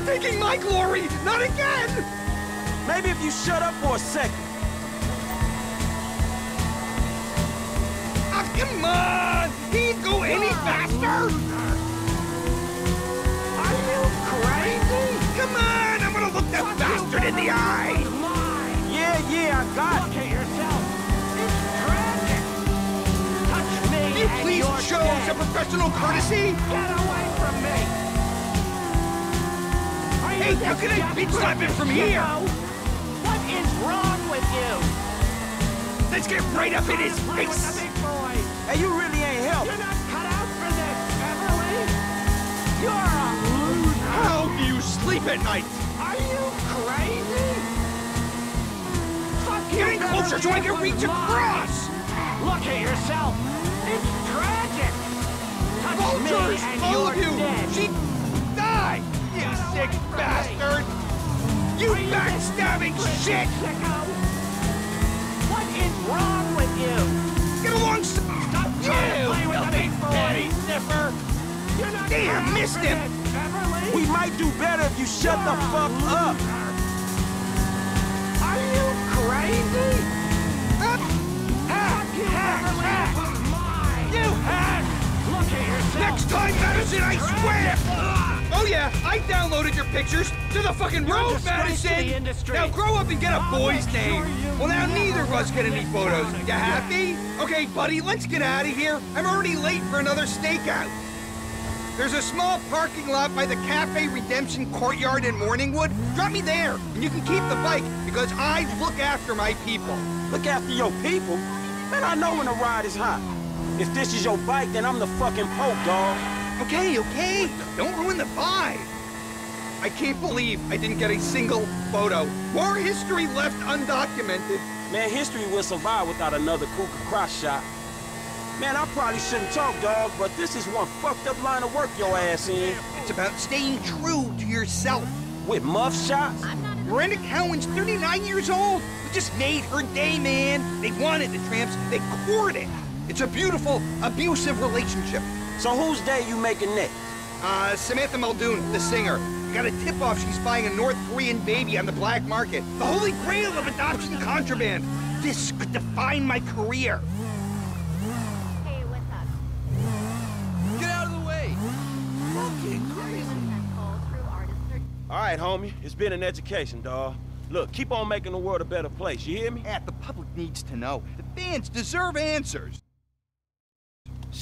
not taking my glory! Not again! Maybe if you shut up for a second. Oh, come on! He'd go any ah. faster! Are you crazy? Come on! I'm gonna look that bastard in the eye! Yeah, yeah, I got Look it. at yourself. It's tragic. Touch me Can you and please you're show dead. some professional courtesy? Get away from me. Are Hey, how can I bitch slap him from desperate, here? kiddo? What is wrong with you? Let's get right up in his Play with the face! big. Hey, you really ain't helping. You're not cut out for this, Beverly. You're a loser. How do you sleep at night? Are you crazy? Fuck you, Getting closer so I can reach was across! Look at yourself. It's tragic. Touch Vultures! me and All you're of you! dead. She! You sick bastard! You you backstabbing shit! What is wrong with you? Get along Stop trying to play with the big boys. sniffer! Damn, missed him. We might do better if you shut the fuck up. Are you crazy? Hack! Fuck you, Beverly. Ah. It was mine. You ah. hack! Yourself. Next time, Madison, I swear! Yeah, I downloaded your pictures to the fucking You're road, Madison! industry. Now grow up and get a I'll boy's make name! sure Well now neither of us get any photos. You happy? Okay, buddy, let's get out of here. I'm already late for another stakeout. There's a small parking lot by the Cafe Redemption Courtyard in Morningwood. Drop me there, and you can keep the bike, because I look after my people. Look after your people. Man, I know when a ride is hot. If this is your bike, then I'm the fucking Pope, dog. Okay, okay, don't ruin the vibe. I can't believe I didn't get a single photo. More history left undocumented. Man, history will survive without another Kuka cross shot. Man, I probably shouldn't talk, dog, but this is one fucked up line of work your ass in. It's about staying true to yourself. With muff shots? Miranda Cowan's 39 years old. We just made her day, man. They wanted the tramps. They courted. it. It's a beautiful, abusive relationship. So whose day you making next? Uh, Samantha Muldoon, the singer. Got a tip-off she's buying a North Korean baby on the black market. The holy grail of adoption contraband. This could define my career. Hey, what's up? Get out of the way. Fucking crazy. Successful through artist search. All right, homie. It's been an education, dawg. Look, keep on making the world a better place, you hear me? At the public needs to know. The fans deserve answers.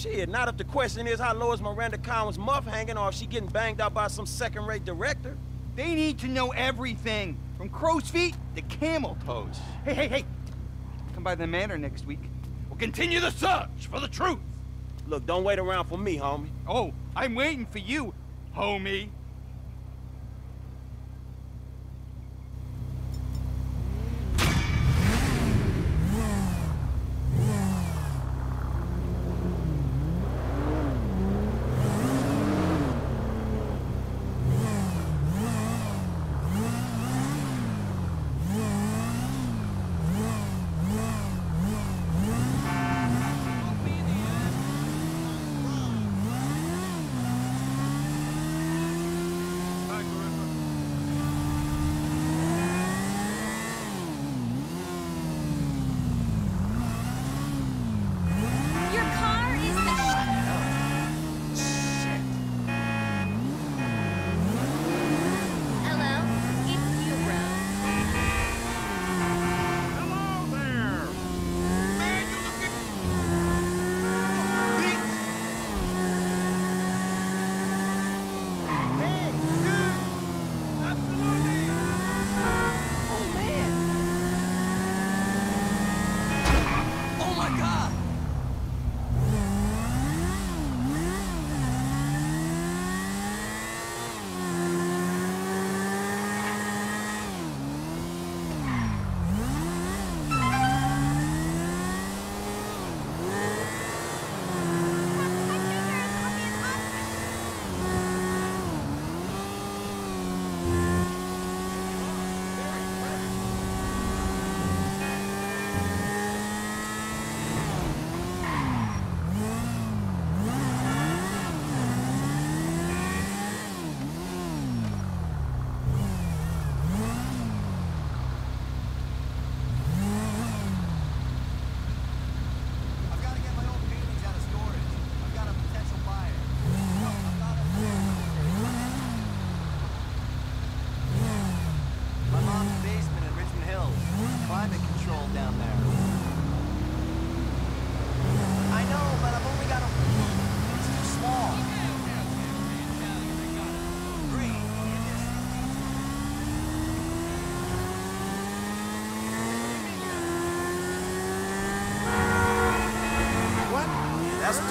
Shit, not if the question is how low is Miranda Cowan's muff hanging or if she getting banged out by some second-rate director. They need to know everything, from crow's feet to camel toes. Hey, hey, hey! Come by the manor next week. We'll continue the search for the truth. Look, don't wait around for me, homie. Oh, I'm waiting for you, homie.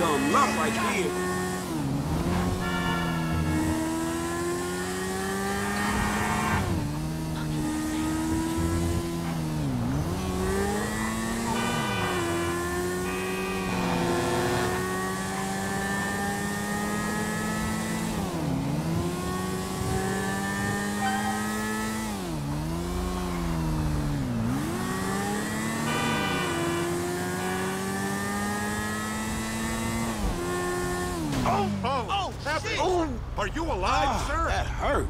Dumb luck like here. Oh, oh, Happy. Oh, Are you alive, ah, sir? that hurt.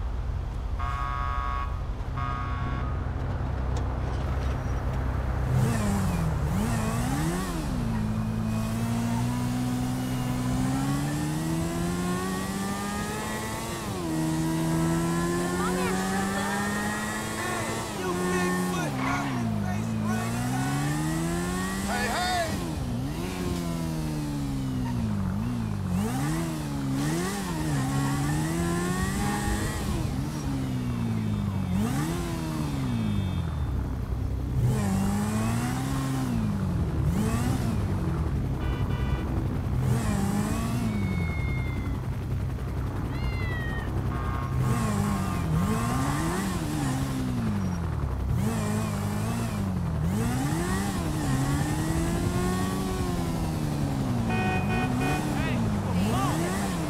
My man shows up. Hey, hey!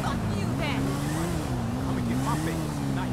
Fuck you, then. I'm gonna get my face tonight.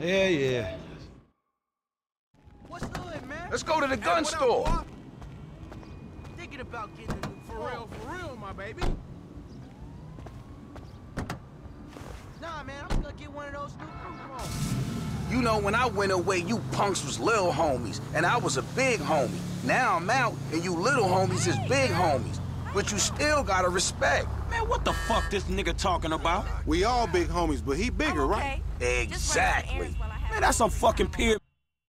Yeah, yeah. What's good, man? Let's go to the gun store. Thinking about getting a new For real, for real, my baby. Nah, man, I'm gonna get one of those new cruise phones. You know, when I went away, you punks was little homies, and I was a big homie. Now I'm out, and you little homies is big homies. But you still gotta respect. Man, what the fuck this nigga talking about? We all big homies, but he bigger, right? Okay. Just run some Exactly. errands while I have Man, that's some fucking peer